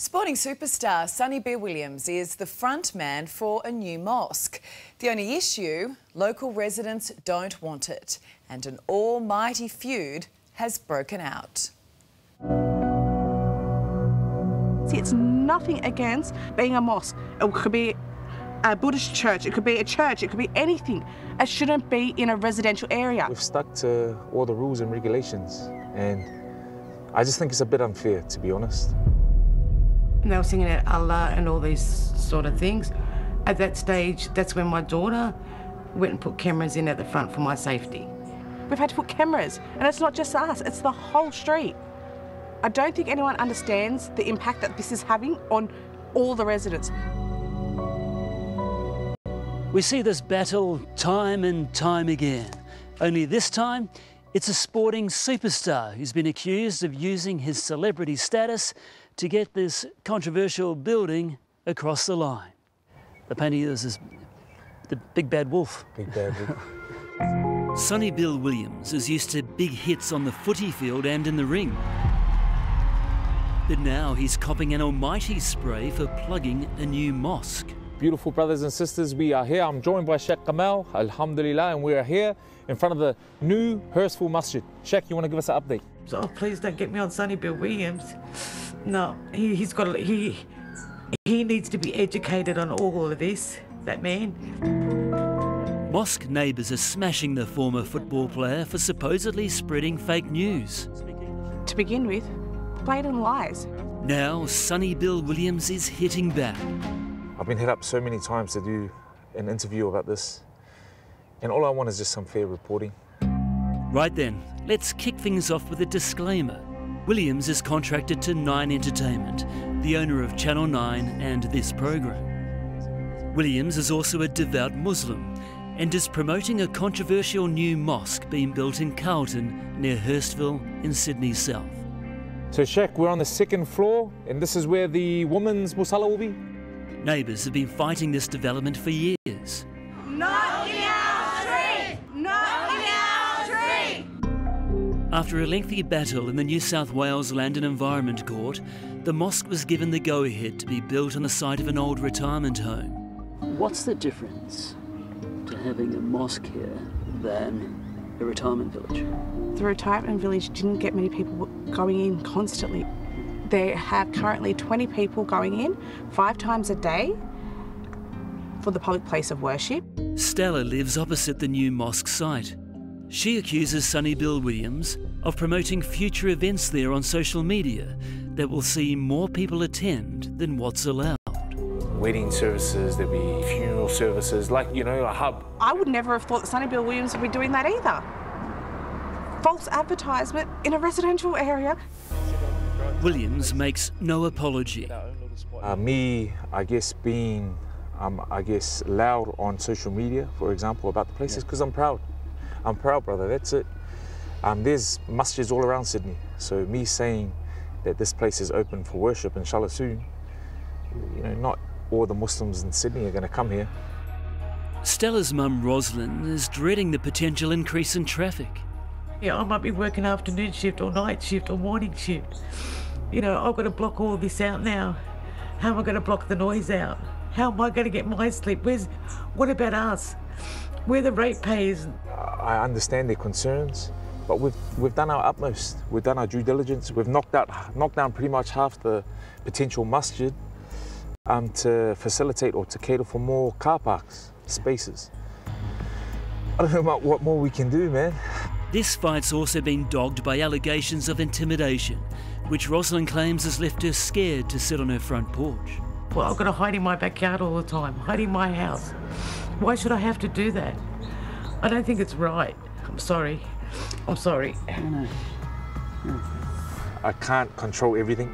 Sporting superstar Sonny Bill Williams is the front man for a new mosque. The only issue, local residents don't want it, and an almighty feud has broken out. See, it's nothing against being a mosque. It could be a Buddhist church, it could be a church, it could be anything. It shouldn't be in a residential area. We've stuck to all the rules and regulations, and I just think it's a bit unfair, to be honest. And they were singing at Allah and all these sort of things. At that stage, that's when my daughter went and put cameras in at the front for my safety. We've had to put cameras, and it's not just us, it's the whole street. I don't think anyone understands the impact that this is having on all the residents. We see this battle time and time again. Only this time, it's a sporting superstar who's been accused of using his celebrity status to get this controversial building across the line. The painting is the big bad wolf. Big bad wolf. Sonny Bill Williams is used to big hits on the footy field and in the ring. But now he's copping an almighty spray for plugging a new mosque. Beautiful brothers and sisters, we are here. I'm joined by Sheikh Kamal, Alhamdulillah, and we are here in front of the new Hurstville Masjid. Sheikh, you want to give us an update? So oh, please don't get me on Sonny Bill Williams. No, he, he's got he he needs to be educated on all of this. That man. Mosque neighbours are smashing the former football player for supposedly spreading fake news. To begin with, blatant lies. Now, Sonny Bill Williams is hitting back. I've been hit up so many times to do an interview about this, and all I want is just some fair reporting. Right then, let's kick things off with a disclaimer. Williams is contracted to Nine Entertainment, the owner of Channel 9 and this program. Williams is also a devout Muslim and is promoting a controversial new mosque being built in Carlton near Hurstville in Sydney South. So, Sheikh, we're on the second floor, and this is where the women's musalla will be? Neighbours have been fighting this development for years. After a lengthy battle in the New South Wales Land and Environment Court, the mosque was given the go ahead to be built on the site of an old retirement home. What's the difference to having a mosque here than a retirement village? The retirement village didn't get many people going in constantly. They have currently 20 people going in five times a day for the public place of worship. Stella lives opposite the new mosque site. She accuses Sonny Bill Williams of promoting future events there on social media that will see more people attend than what's allowed. Wedding services, there'll be funeral services, like, you know, a hub. I would never have thought that Sonny Bill Williams would be doing that either. False advertisement in a residential area. Williams makes no apology. Uh, me, I guess, being, um, I guess, loud on social media, for example, about the places, because I'm proud. I'm proud, brother. That's it. Um, there's masjids all around Sydney. So me saying that this place is open for worship, inshallah soon, you know, not all the Muslims in Sydney are going to come here. Stella's mum, Roslyn, is dreading the potential increase in traffic. Yeah, I might be working afternoon shift or night shift or morning shift. You know, I've got to block all this out now. How am I going to block the noise out? How am I going to get my sleep? Where's, what about us? We're the ratepayers. I understand their concerns, but we've we've done our utmost. We've done our due diligence. We've knocked out knocked down pretty much half the potential masjid um, to facilitate or to cater for more car parks spaces. I don't know about what more we can do, man. This fight's also been dogged by allegations of intimidation, which Rosalind claims has left her scared to sit on her front porch. Well, I've got to hide in my backyard all the time, hide in my house. Why should I have to do that? I don't think it's right. I'm sorry. I'm sorry. I can't control everything.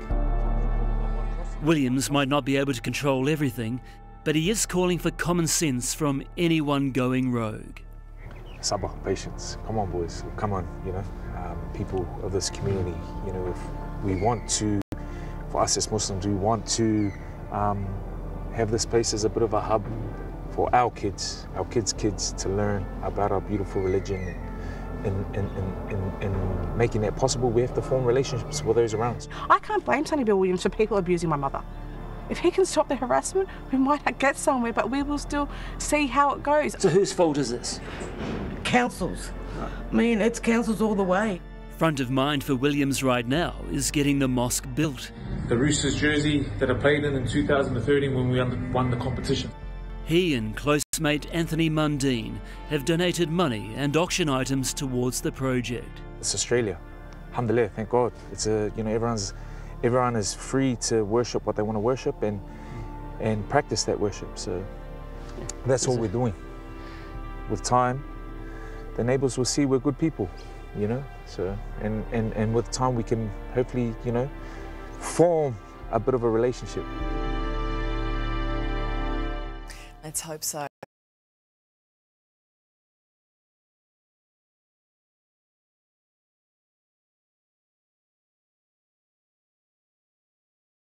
Williams might not be able to control everything, but he is calling for common sense from anyone going rogue. Sabr, patience. Come on, boys. Come on, you know. Um, people of this community, you know, if we want to, for us as Muslims, we want to um, have this place as a bit of a hub for our kids, our kids' kids, to learn about our beautiful religion, in, in, in, in making that possible, we have to form relationships with those around us. I can't blame Sonny Bill Williams for people abusing my mother. If he can stop the harassment, we might not get somewhere, but we will still see how it goes. So whose fault is this? Councils. I mean, it's councils all the way. Front of mind for Williams right now is getting the mosque built. The Roosters jersey that I played in in 2013 when we won the competition. He and close mate Anthony Mundine have donated money and auction items towards the project. It's Australia. Alhamdulillah, thank God. It's a, you know, everyone's, everyone is free to worship what they want to worship and, and practice that worship. So that's all we're doing. With time, the neighbors will see we're good people, you know. So and, and, and with time we can hopefully, you know, form a bit of a relationship. Let's hope so.